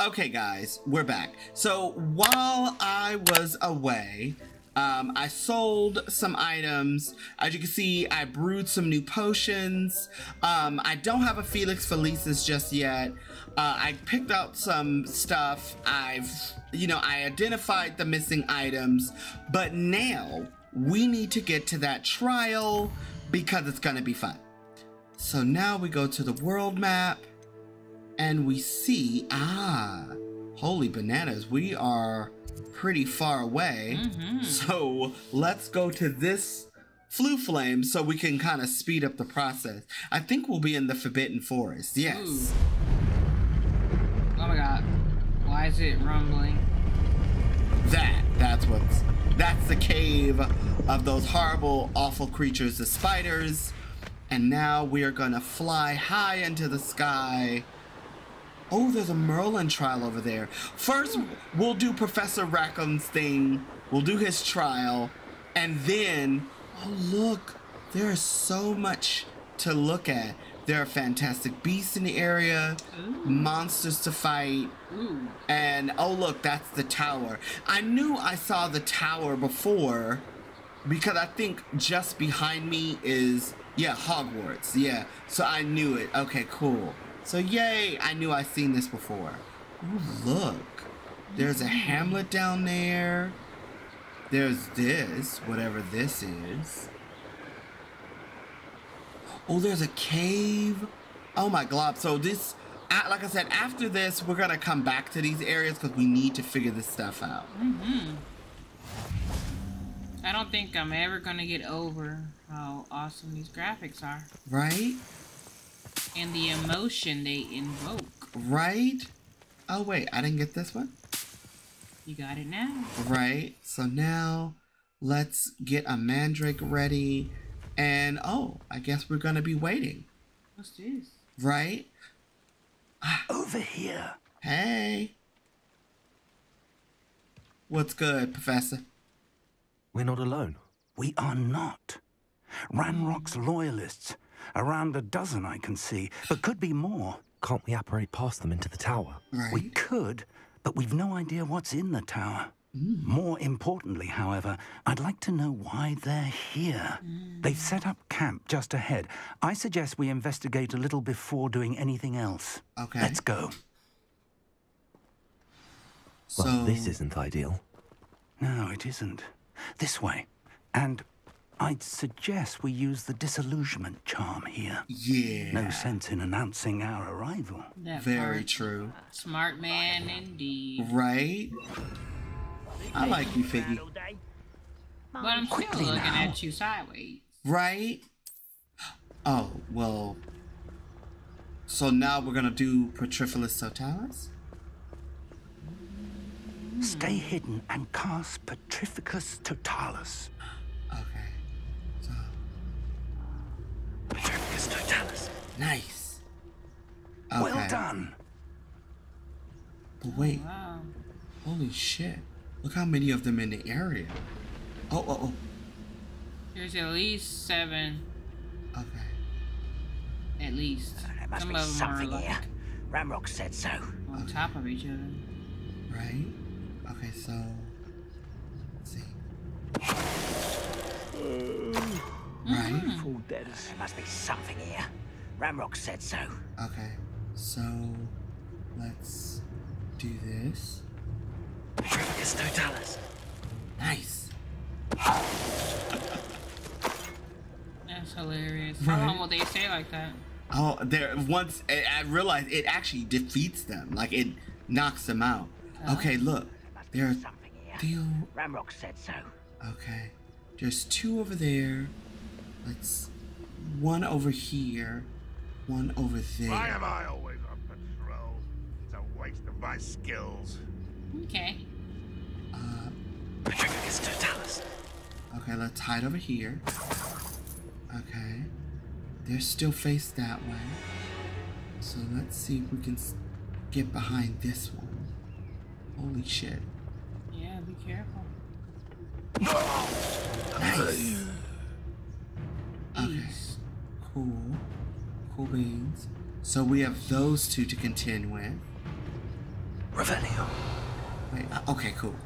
Okay, guys, we're back. So while I was away, um, I sold some items. As you can see, I brewed some new potions. Um, I don't have a Felix Felicis just yet. Uh, I picked out some stuff. I've, you know, I identified the missing items. But now we need to get to that trial because it's going to be fun. So now we go to the world map and we see, ah, holy bananas, we are pretty far away. Mhm. So let's go to this flue flame so we can kind of speed up the process. I think we'll be in the Forbidden Forest. Yes. Ooh. Oh my god. Why is it rumbling? That, that's what's, that's the cave of those horrible, awful creatures, the spiders. And now we are gonna fly high into the sky. Oh, there's a Merlin trial over there. First, hmm. we'll do Professor Rackham's thing. We'll do his trial. And then, oh look, there's so much to look at. There are fantastic beasts in the area, monsters to fight, Ooh. and oh look, that's the tower. I knew I saw the tower before because I think just behind me is yeah, Hogwarts. Yeah. So I knew it. Okay, cool. So yay, I knew I'd seen this before. Ooh, look. There's a hamlet down there. There's this, whatever this is. Oh, there's a cave. Oh my god. So this like I said, after this, we're gonna come back to these areas because we need to figure this stuff out. Mm-hmm. I don't think I'm ever gonna get over how awesome these graphics are Right? And the emotion they invoke. Right? Oh wait, I didn't get this one. You got it now. Right. So now let's get a mandrake ready. And oh, I guess we're gonna be waiting. What's this? Right? Ah. Over here. Hey. What's good, Professor? We're not alone. We are not. Ranrock's loyalists. Around a dozen I can see, but could be more. Can't we operate past them into the tower? Right. We could, but we've no idea what's in the tower. Hmm. More importantly, however, I'd like to know why they're here. Hmm. They've set up camp just ahead. I suggest we investigate a little before doing anything else. Okay. Let's go. So Well, this isn't ideal. No, it isn't. This way. And I'd suggest we use the disillusionment charm here. yeah. No sense in announcing our arrival. That Very part. true. Smart man indeed. Right? I like you, Figgy. But I'm still Quickly looking now. at you sideways. Right? Oh, well. So now we're gonna do Petrifilis Totalis? Stay hidden and cast Petrificus Totalis. Okay. So Petrificus Totalis. Nice. Okay. Well done. But wait, Wow. holy shit. Look how many of them in the area. Oh, oh, oh. There's at least seven. Okay. At least. Ah, there must Some be of them are something like here. Ranrock said so. on top of each other. Right? Okay, so let's see. Mm-hmm. Right? Full dead. There must be something here. Ranrock said so. Okay. So let's do this. Petrificus Totalis. Nice. That's hilarious. How Right. long will they stay like that? Oh, there once I I realized it actually defeats them. Like it knocks them out. Uh-huh. Okay, look. There are something here. Theo Ranrock said so. Okay. There's two over there. Let's one over here. One over Why am. I always on patrol? It's a waste of my skills. Okay. Uh, Petrificus Totalis. okay, let's hide over here. Okay. They're still faced that way. So let's see if we can get behind this one. Holy shit. Yeah, be careful. Nice. Okay. Cool. Cool beans. So we have those two to contend with. Revelio. Wait, uh, okay, cool.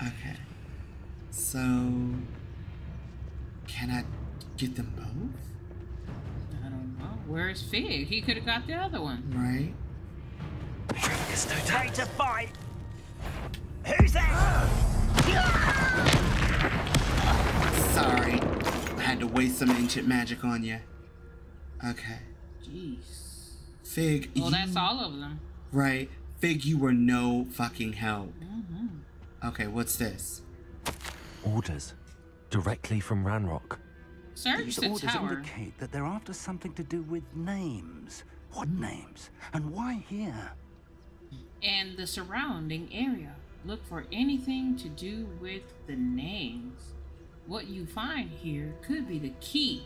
Okay. So, can I get them both? I don't know. Where's Fig? He could have got the other one. Right? It's no time. To fight. Who's that? Sorry. I had to waste some ancient magic on you. Okay. Jeez. Fig, Well, you, that's all of them. right? Fig, you were no fucking help. Mm-hmm. Okay, what's this? Orders. Directly from Ranrock. Search These the orders tower. indicate that they're after something to do with names. What hmm. names? And why here? and the surrounding area. Look for anything to do with the names. What you find here could be the key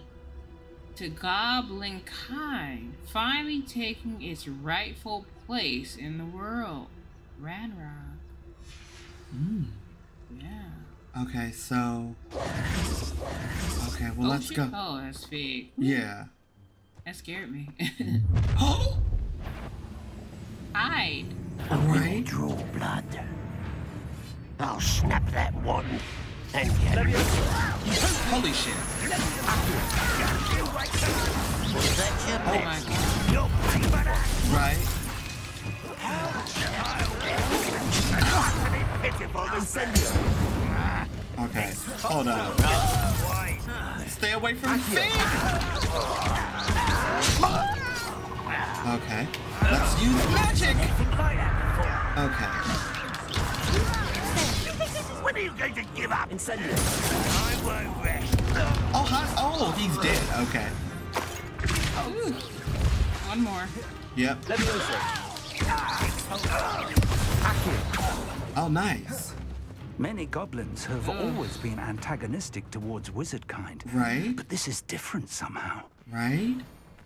to goblin kind finally taking its rightful place in the world. Ranrock. Hmm. Yeah. Okay, so. Okay, well, oh, let's shit. go. Oh, that's big. Yeah. That scared me. Oh! Hide. Right? Draw blood. I'll snap that one. And get Holy shit. that your Oh that. Right? Okay, hold on. Stay away from Fig! Okay, let's use magic! Okay, you going to give up? Incendio. I won't rest. oh, hi. oh, he's dead. Okay, Ooh. One more. yep. Let me lose Oh, nice. Many goblins have always been antagonistic towards wizard kind. Right? But this is different somehow. Right?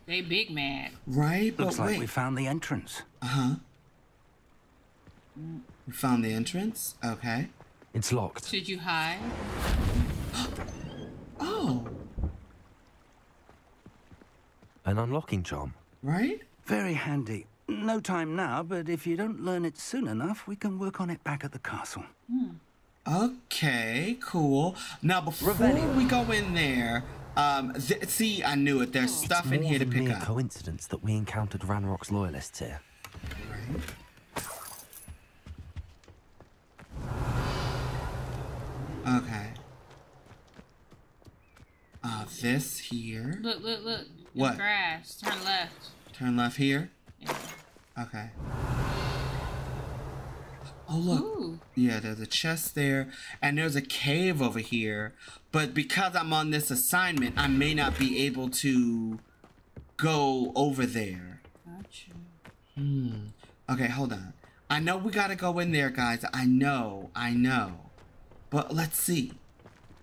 They big mad. Right? But Looks like wait. we found the entrance. Uh-huh. We found the entrance? Okay. It's locked. Should you hide? Oh, An unlocking charm. right? Very handy. No time now, but if you don't learn it soon enough, we can work on it back at the castle. Hmm. Okay, cool. Now, before we go in there, um, th- see, I knew it. There's stuff in here to than pick mere up. coincidence that we encountered Ranrock's loyalists here. Right? Okay. Uh, this here. Look, look, look. What? Grass. Turn left. Turn left here. Yeah. Okay. Oh, look. Ooh. Yeah, there's a chest there, and there's a cave over here. But because I'm on this assignment, I may not be able to go over there. Gotcha. Hmm. Okay, hold on. I know we gotta go in there, guys. I know, I know. But let's see.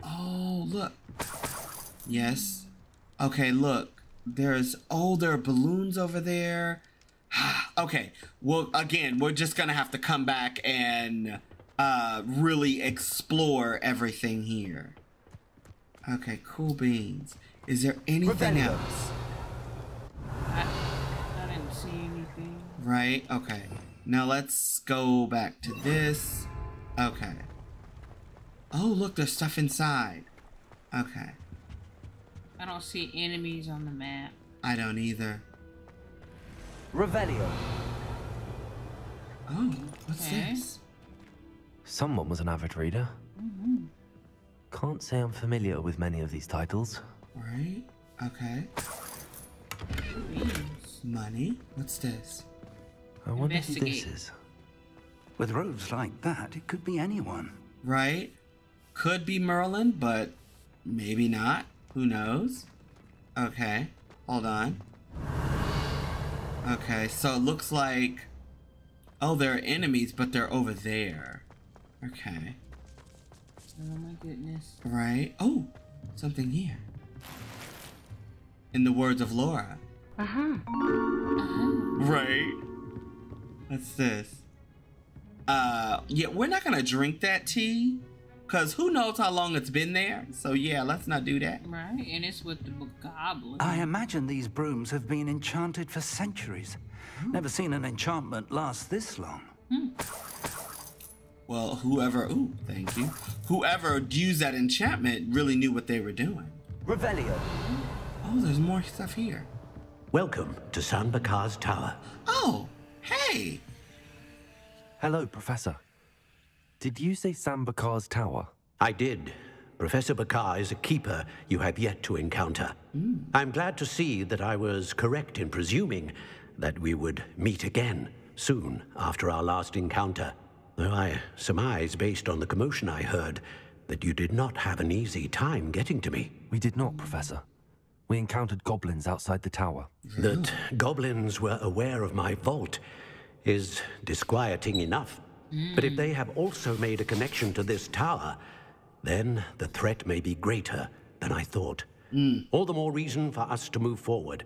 Oh, look. Yes. Okay, look. There's, oh, there are balloons over there. okay, well, again, we're just gonna have to come back and uh, really explore everything here. Okay, cool beans. Is there anything else? I, I didn't see anything. Right? Okay. Now let's go back to this. Okay. Oh, look, there's stuff inside. Okay. I don't see enemies on the map. I don't either. Revelio. Oh, what's Okay. this? Someone was an avid reader. Mm-hmm. Can't say I'm familiar with many of these titles. Right? Okay. Beans. Money? What's this? I wonder who this is. With robes like that, it could be anyone. Right? Could be Merlin, but maybe not. Who knows? Okay. Hold on. Okay, so it looks like. Oh, there are enemies, but they're over there. Okay. Oh my goodness. Right? Oh, something here. In the words of Laura. Uh-huh. Right? What's this? Uh, yeah, we're not gonna drink that tea. Cause who knows how long it's been there? So yeah, let's not do that. Right? And it's with the goblin. I imagine these brooms have been enchanted for centuries. Never seen an enchantment last this long. Hmm. Well, whoever, ooh, thank you. Whoever used that enchantment really knew what they were doing. Revelio. Oh, there's more stuff here. Welcome to San Bakar's tower. Oh, hey. Hello, Professor. Did you say San Bakar's tower? I did. Professor Bakar is a keeper you have yet to encounter. Hmm. I'm glad to see that I was correct in presuming that we would meet again soon after our last encounter. Though I surmise, based on the commotion I heard, that you did not have an easy time getting to me. We did not, Professor. We encountered goblins outside the tower. That goblins were aware of my vault is disquieting enough. Mm. But if they have also made a connection to this tower, then the threat may be greater than I thought. Mm. All the more reason for us to move forward.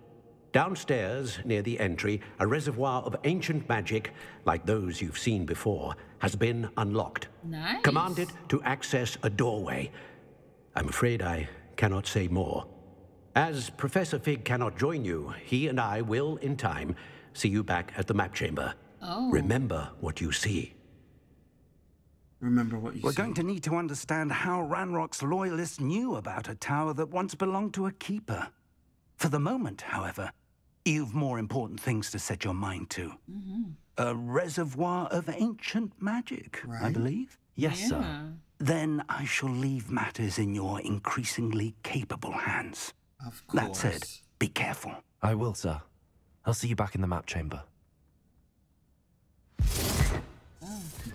Downstairs, near the entry, a reservoir of ancient magic, like those you've seen before, has been unlocked. Nice. Commanded to access a doorway. I'm afraid I cannot say more. As Professor Fig cannot join you, he and I will, in time, see you back at the map chamber. Oh. Remember what you see. Remember what you We're said. going to need to understand how Ranrock's loyalists knew about a tower that once belonged to a keeper. For the moment, however, you've more important things to set your mind to. Mm-hmm. A reservoir of ancient magic, I believe. Yes, Yeah. sir. Then I shall leave matters in your increasingly capable hands. Of course. That said, be careful. I will, sir. I'll see you back in the map chamber.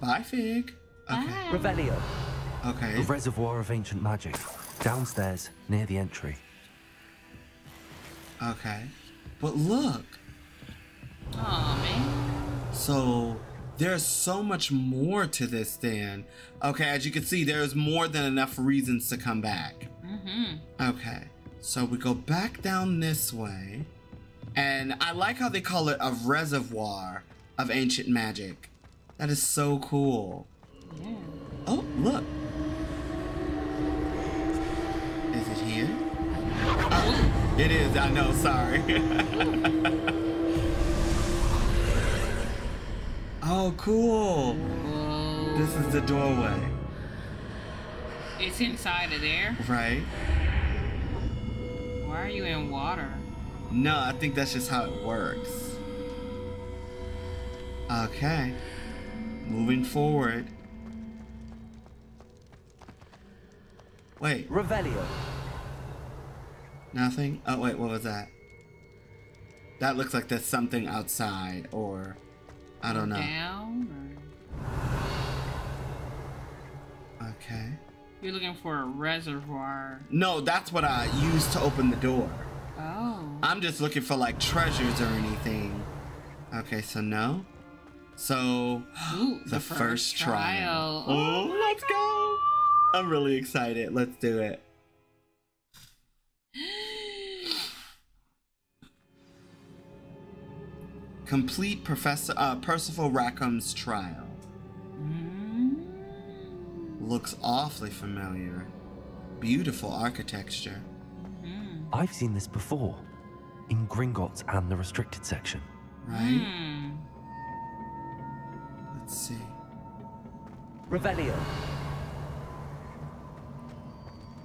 Bye, Fig. Okay. Bye. Revelio. Okay. A reservoir of ancient magic. Downstairs, near the entry. Okay. But look. Aw, man. So there's so much more to this then. Okay, as you can see, there's more than enough reasons to come back. Mm-hmm. Okay. So we go back down this way. And I like how they call it a reservoir of ancient magic. That is so cool. Yeah. Oh, look. Is it here? Oh, it is. I know. Sorry. oh, cool. Whoa. This is the doorway, It's inside of there. right? Why are you in water? No, I think that's just how it works. Okay. Moving forward. Wait, Revelio. nothing? Oh, wait, what was that? That looks like there's something outside, or I don't know. Down? Or... Okay. You're looking for a reservoir. No, that's what I used to open the door. Oh. I'm just looking for like treasures or anything. Okay, so no. So Ooh, the, first, trial. trial. Oh, let's go! I'm really excited. Let's do it. Complete Professor uh, Percival Rackham's trial. Mm. Looks awfully familiar. Beautiful architecture. I've seen this before. In Gringotts and the restricted section. Right? Hmm. Let's see. Revelio.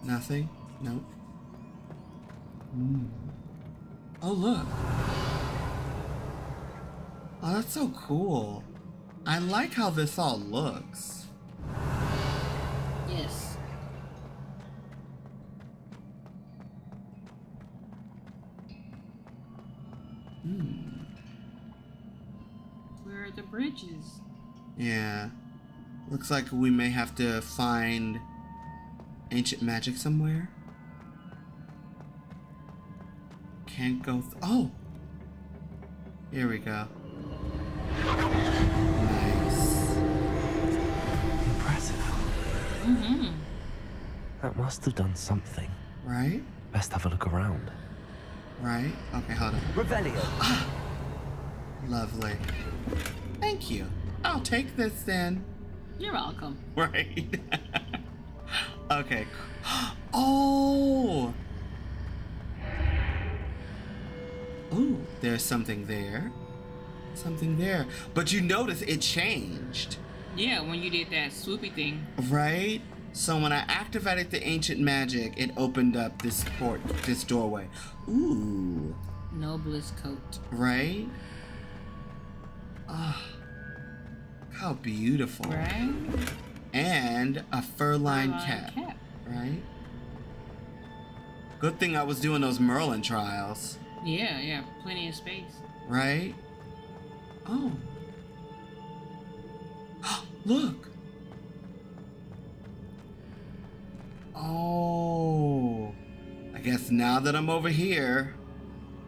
Nothing? Nope. Mm. Oh, look. Oh, that's so cool. I like how this all looks. Yes. Where are the bridges? Yeah. Looks like we may have to find ancient magic somewhere. Can't go. Th- oh! Here we go. Nice. Impressive. Mm-hmm. That must have done something. Right? Best have a look around. Right? Okay, hold on. Revelio. Lovely. Thank you. I'll take this then. You're welcome. Right. okay. Oh. Ooh, there's something there. something there. But you notice it changed, Yeah, when you did that swoopy thing. right? So when I activated the ancient magic, it opened up this port, this doorway. Ooh, Noblest coat. right? Ah, how beautiful. Right? And a fur-lined cap, cap. right? Good thing I was doing those Merlin trials, Yeah, yeah. Plenty of space. right? Oh. Look. Oh. I guess now that I'm over here,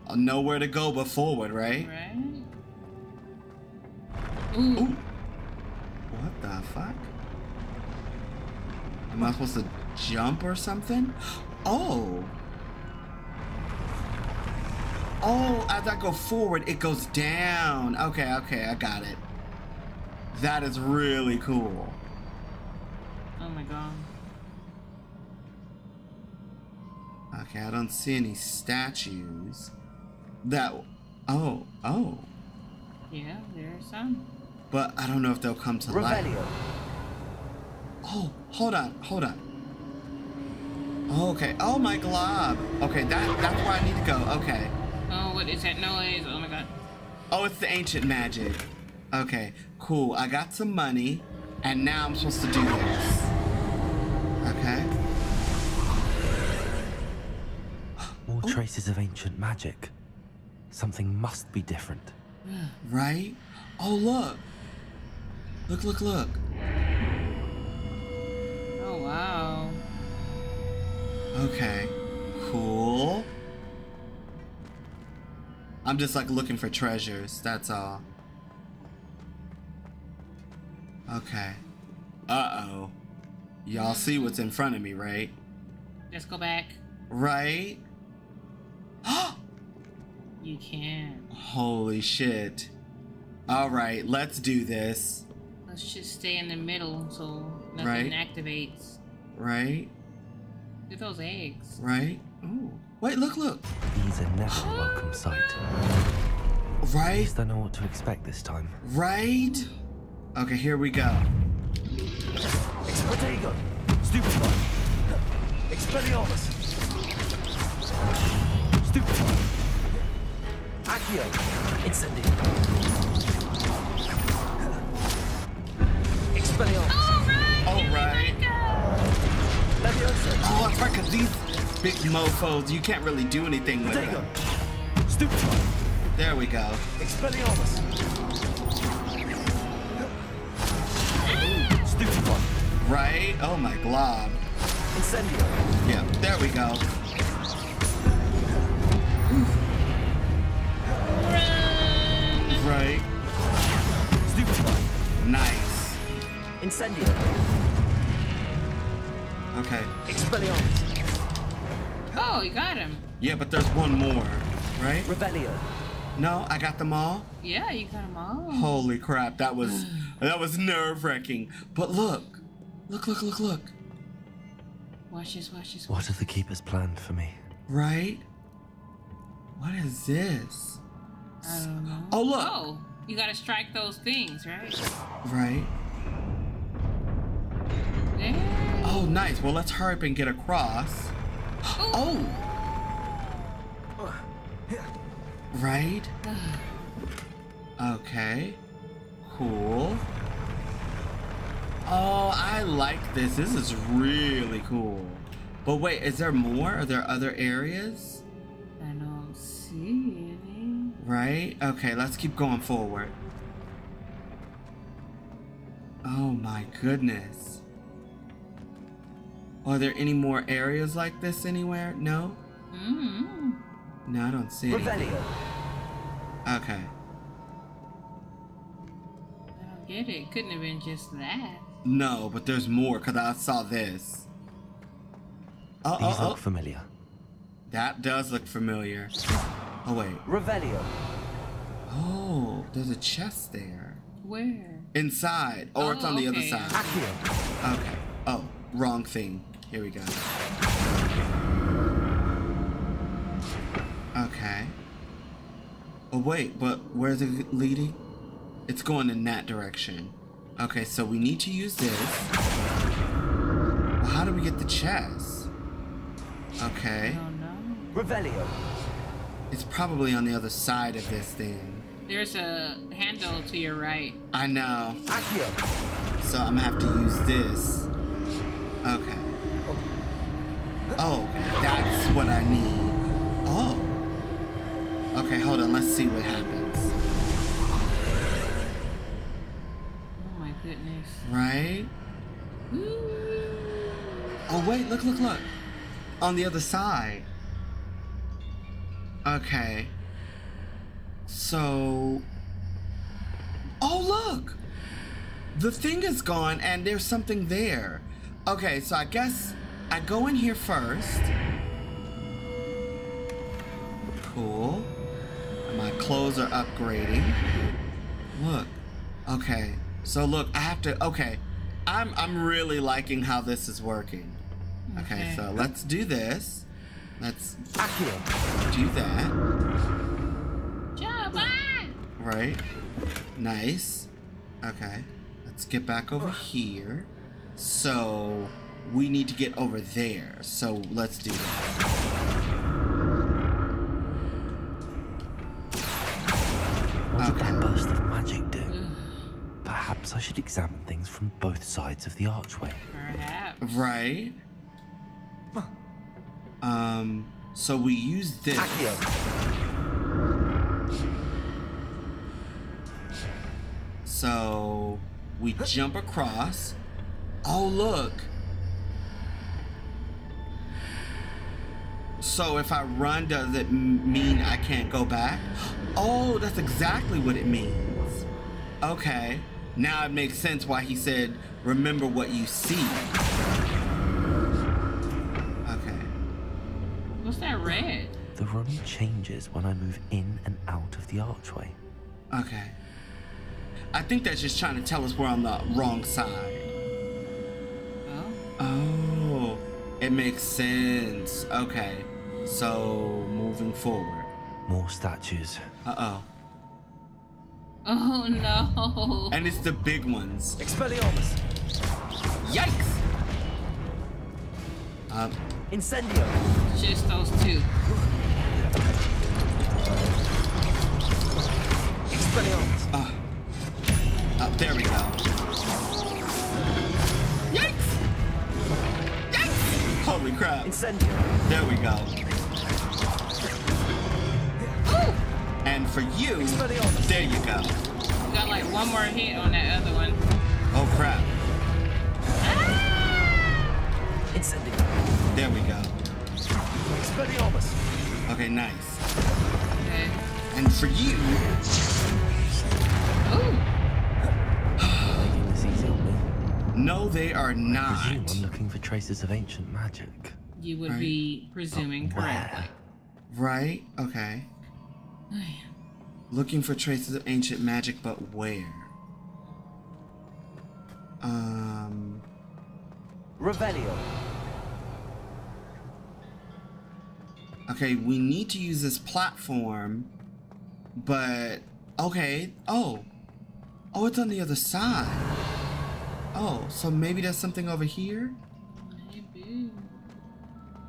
I'll know where to go but forward, right? Right? Ooh. Ooh. What the fuck? Am I supposed to jump or something? Oh. Oh, as I go forward, it goes down. Okay, okay, I got it. That is really cool. Oh my god. Okay, I don't see any statues. That. Oh, oh. Yeah, there are some. But I don't know if they'll come to life. Revelio. Oh, hold on, hold on. Okay. Oh my glob. Okay, that that's where I need to go. Okay. Oh, what is that noise? Oh my god. Oh, it's the ancient magic. Okay, cool. I got some money, and now I'm supposed to do this. Okay. More oh. traces of ancient magic. Something must be different. Right? Oh look. Look, look, look. Oh wow. Okay. Cool. I'm just like looking for treasures, that's all. Okay. Uh-oh. Y'all see what's in front of me, right? Let's go back. Right? You can. Holy shit. Alright, let's do this. Let's just stay in the middle so nothing Right. activates. Right? Look at those eggs. Right? Oh. Wait, look, look. These are never a welcome oh, sight. At Right? least I know what to expect this time. Right? Okay, here we go. Expedego. Stupefy. Expelliarmus. Stupefy. Accio. Incendio. Expelliarmus. Leviosa. Oh, right, because these big mofos, you can't really do anything with them. Stupefy. There we go. Expelliarmus. Stupefy. Right? Oh my glob. Incendio. Yeah, there we go. Right? Stupefy. Nice. Incendio. Okay. Expelliarmus. Oh, you got him. Yeah, but there's one more, right? Revelio. No, I got them all. Yeah, you got them all. Holy crap, that was that was nerve-wracking. But look. Look, look, look, look. Watch this, watch this. What have the keepers planned for me? Right? What is this? I don't know. Oh, look. Oh, you gotta strike those things, right? Right? Yeah. Oh, nice. Well, let's hurry up and get across. Oh! Right? Okay. Cool. Oh, I like this. This is really cool. But wait, is there more? Are there other areas? I don't see any. Right? Okay, let's keep going forward. Oh my goodness. Are there any more areas like this anywhere? No? Mm-hmm. No, I don't see any. Revelio. Okay. I don't get it. Couldn't have been just that. No, but there's more because I saw this. Oh, These oh, look oh. familiar. That does look familiar. Oh, wait. Revelio. Oh, there's a chest there. Where? Inside. Or it's on the oh, other okay. side. Accio. Okay. Oh, wrong thing. Here we go. Okay. Oh wait, but where's it leading? It's going in that direction. Okay, so we need to use this. Well, how do we get the chest? Okay. No. Revelio. It's probably on the other side of this thing. There's a handle to your right. I know. Accio. So I'm gonna have to use this. Okay. Oh. That's what I need. Oh. Okay, hold on. Let's see what happens. Oh my goodness. Right? Mm. Oh, wait. Look, look, look. On the other side. Okay. So. Oh, look! The thing is gone and there's something there. Okay, so I guess I go in here first. Cool. My clothes are upgrading. Look. Okay. So look, I have to okay. I'm I'm really liking how this is working. Okay, Okay. so let's do this. Let's Accio. do that. Jump on! Right. Nice. Okay. Let's get back over here. So we need to get over there. So let's do that. What did that burst of magic do? Perhaps I should examine things from both sides of the archway. Perhaps. Right. Um. So we use this. Accio. So we jump across. Oh, look. So if I run, does it mean I can't go back? Oh, that's exactly what it means. Okay. Now it makes sense why he said, remember what you see. Okay. What's that red? The room changes when I move in and out of the archway. Okay. I think that's just trying to tell us we're on the wrong side. Oh. Oh, it makes sense. Okay. So, moving forward. More statues. Uh oh. Oh no. And it's the big ones. Expelliarmus. Yikes! Um, Incendio. Just those two. Expelliarmus. uh, there we go. Yikes! Yikes! Holy crap. Incendio. There we go. And for you, there you go. Got like one more hit on that other one. Oh crap. Ah! Incendio. There we go. Okay, nice. Okay. And for you, Ooh. Making this easy on me. no, they are not. Presume I'm looking for traces of ancient magic. You would Right. be presuming oh, Where? correctly. Right? Okay. Looking for traces of ancient magic, but where? Um. Revelio. Okay, we need to use this platform, but okay. Oh, oh, it's on the other side. Oh, so maybe there's something over here. Maybe.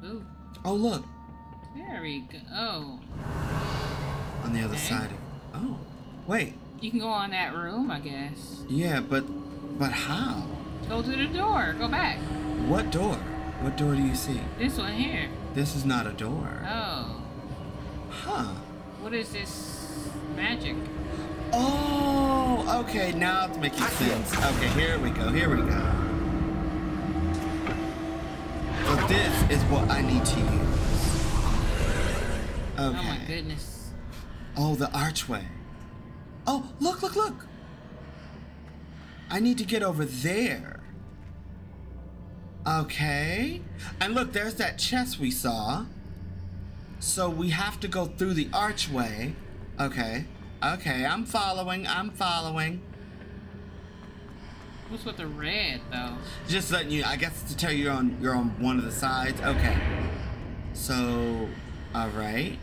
Ooh. Oh, look, There we go. Oh. On the other Okay. side. Oh, wait. You can go on that room, I guess. Yeah, but, but how? Go to the door. Go back. What door? What door do you see? This one here. This is not a door. Oh. Huh. What is this magic? Oh, okay, now it's making sense. Okay, here we go, here we go. So this is what I need to use. Oh my goodness. Oh, the archway. Oh, look, look, look. I need to get over there. Okay. And look, there's that chest we saw. So we have to go through the archway. Okay. Okay, I'm following. I'm following. What's with the red though? Just letting you I guess to tell you you're on you're on one of the sides. Okay. So alright.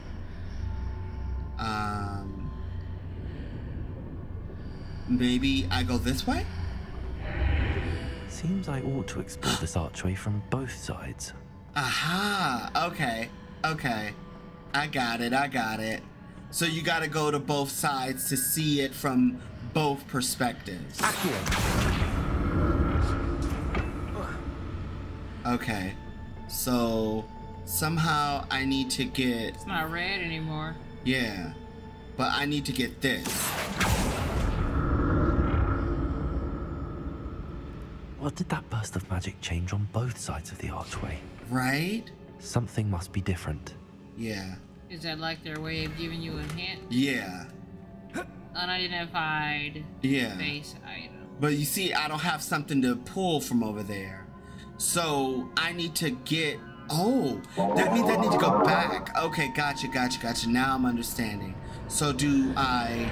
Um maybe I go this way? Seems I ought to explore this archway from both sides. Aha, okay, okay. I got it, I got it. So you gotta go to both sides to see it from both perspectives. Okay, so somehow I need to get, It's not red anymore. Yeah, but I need to get this. What did that burst of magic change on both sides of the archway? Right? Something must be different. Yeah, Is that like their way of giving you a hint? yeah, Unidentified yeah. base item. But you see, I don't have something to pull from over there. So I need to get. Oh, that means I need to go back. Okay, gotcha, gotcha, gotcha. Now I'm understanding. So do I.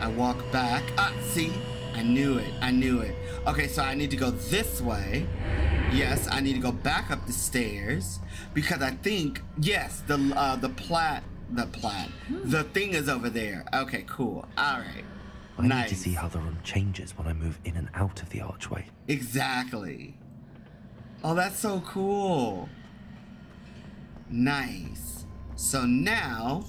I walk back. Ah, see? I knew it. I knew it. Okay, so I need to go this way. Yes, I need to go back up the stairs because I think yes, the uh, the plat, the plat, the thing is over there. Okay, cool. All right. I nice. need to see how the room changes when I move in and out of the archway. Exactly. Oh, that's so cool. Nice. So now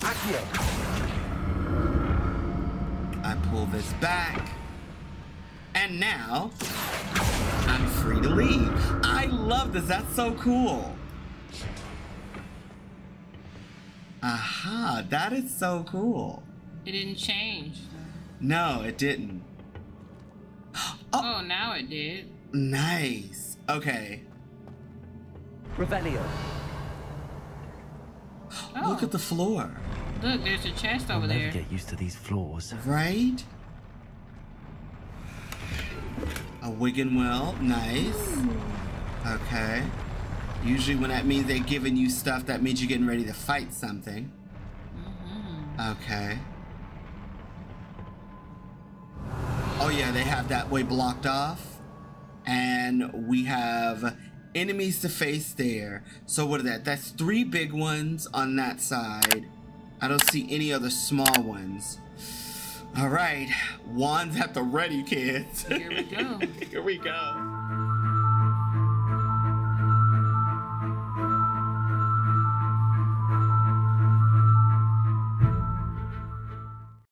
I pull this back. And now I'm free to leave. I love this. That's so cool. Aha, that is so cool. It didn't change. No, it didn't. Oh, now it did. Nice. Okay. Revelio. Oh, Look at the floor. look, there's a chest I'll over never there. get used to these floors. Right? A Wigan well, nice. Okay. Usually when that means they're giving you stuff, that means you're getting ready to fight something. Mm-hmm. Okay. Oh yeah, they have that way blocked off. And we have enemies to face there. So what is that? That's three big ones on that side. I don't see any other small ones. All right, wands at the ready, kids. Here we go. Here we go.